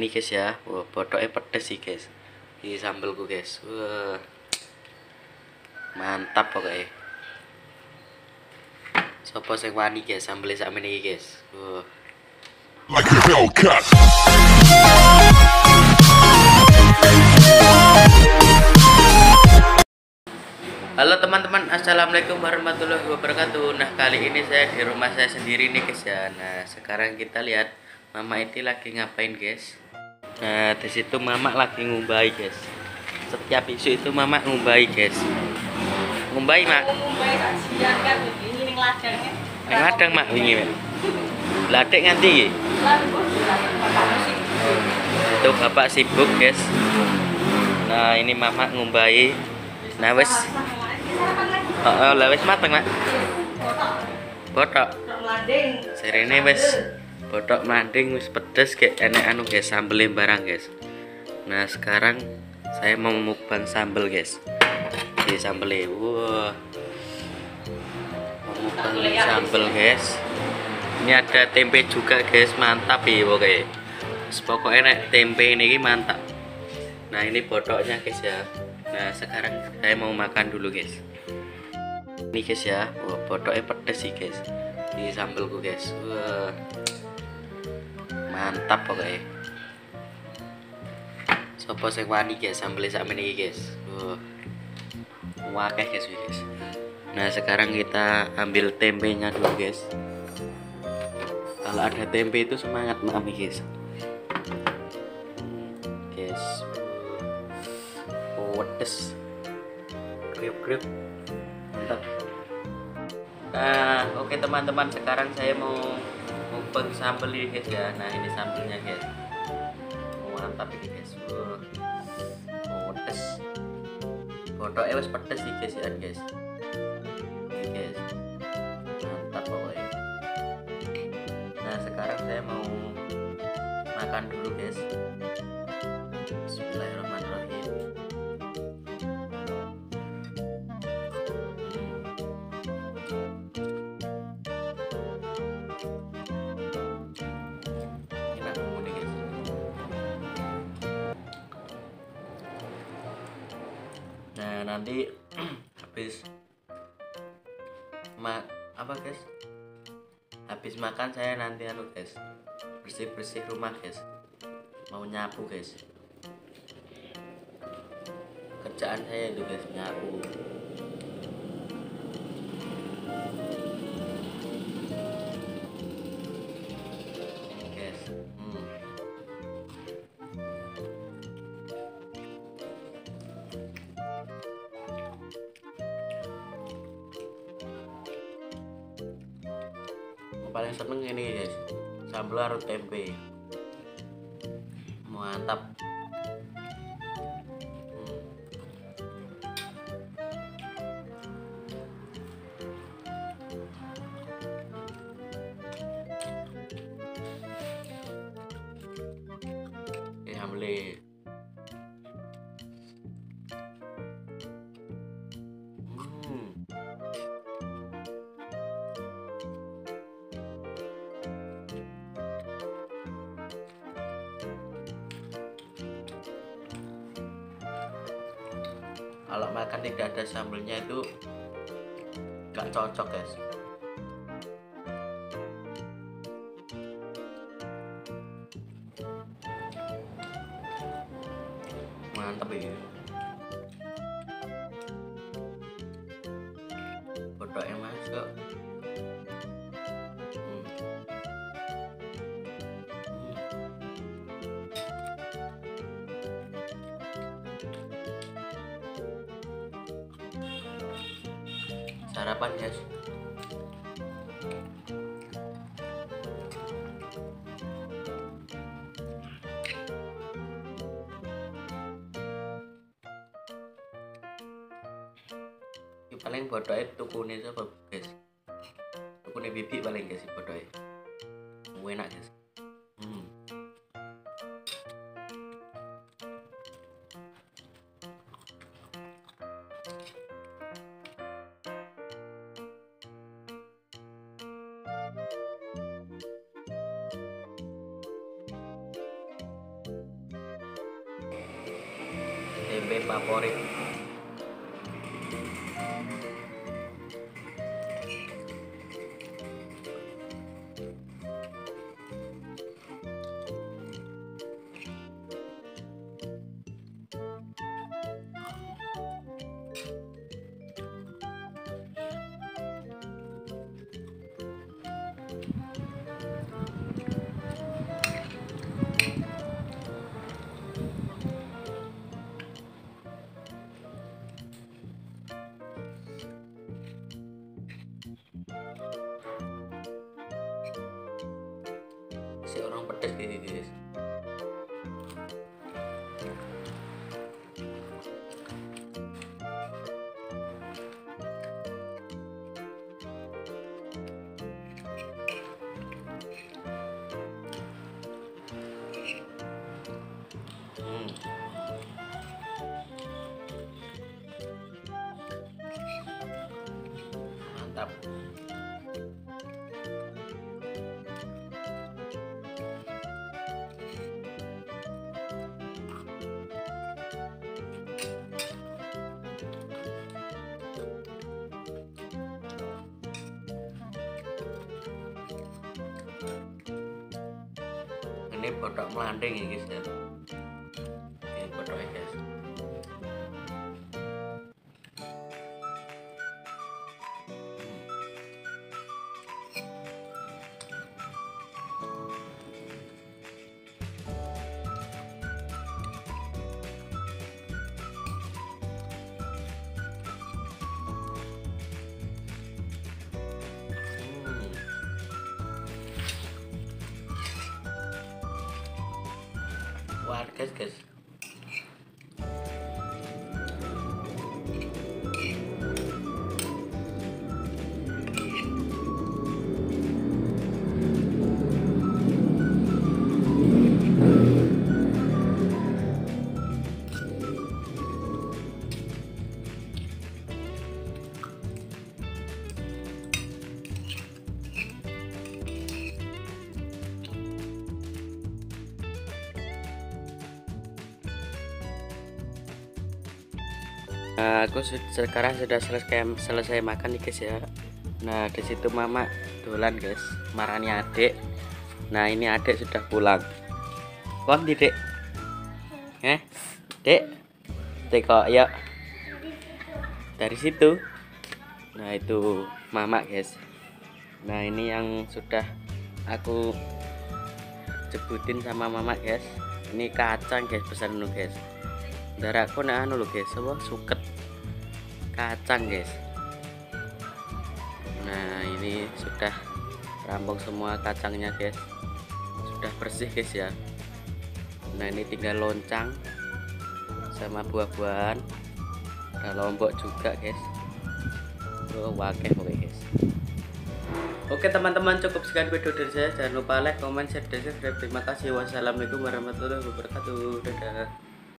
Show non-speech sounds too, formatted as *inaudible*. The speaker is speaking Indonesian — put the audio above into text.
ini guys ya wah bodohnya pedes sih guys di sambelku guys wah mantap pokoknya sopo sing wani guys sambelnya sama ini guys wah like a Hellcat. Halo teman-teman, assalamualaikum warahmatullahi wabarakatuh. Nah kali ini saya di rumah saya sendiri nih guys ya. Nah sekarang kita lihat Mama itu lagi ngapain guys. Nah di situ Mama lagi ngumbai guys. Setiap isu itu Mama ngumbai guys. Ngumbai mak. Ngumbai kan ning ladangnya. Yang ladang mak wingi mak. Ladek nganti. Itu bapak sibuk guys. Nah ini Mama ngumbai. Nah wes, oh, oh lah wes mateng mak. Botok. Landing. Serene wis botok mlanding wis pedes kayak enek anu guys sambel barang guys. Nah, sekarang saya mau mukbang sambel guys. Di sambel wah. Mukbang sambel guys. Ini ada tempe juga guys, mantap ya. Terus Pokoknya nek tempe ini mantap. Nah, ini bodohnya guys ya. Nah, sekarang saya mau makan dulu guys. Ini guys ya, wah bodohnya pedes sih guys di sambelku guys wah mantap pokoknya sopo sing wani guys? Sambelnya sama ini guys. Wah wakeh guys guys. Nah sekarang kita ambil tempenya dulu guys. Kalau ada tempe itu semangat mami guys. Guys. Pedes. Kriuk kriuk. Mantap. Nah, oke teman-teman, sekarang saya mau mukbang sambal ini guys ya. Nah, ini sambelnya guys. Oh, mantap ini guys. Oh, pedes. Bodohnya wis pedes sih guys ya, guys. Guys. Mantap pokoknya. Nah, sekarang saya mau makan dulu guys. Nanti *clears throat* habis ma apa guys? Habis makan saya nanti anu guys bersih bersih rumah guys. Mau nyapu guys. Kerjaan saya itu guys nyapu Paling seneng ini guys sambal harus tempe mantap. Oke, Kalau makan tidak ada sambelnya itu nggak cocok guys. Mantap ini. Sarapan guys paling bodohnya tukune siapa guys tukune bibi paling guys bodohnya. Enak guys tempe favorit mantap. Ini botok melanding ya guys ya Wah, guys, guys. Nah, aku sekarang sudah selesai selesai makan nih guys ya. Nah di situ mama dolan guys, marani adik. Nah ini adik sudah pulang. Wah di dek, eh dek, dek kok ya dari situ. Nah itu mama guys. Nah ini yang sudah aku jebutin sama mama guys. Ini kacang guys pesan dulu guys darahku nah anu lho guys apa? Suket. Kacang guys. Nah ini sudah rampung semua kacangnya guys. Sudah bersih guys ya. Nah ini tinggal loncang sama buah-buahan. Ada lombok juga guys. Oh wakeh pokoknya guys. Oke teman-teman cukup sekian video dari saya. Jangan lupa like, comment, share, dan subscribe. Terima kasih. Wassalamualaikum warahmatullahi wabarakatuh. Dadah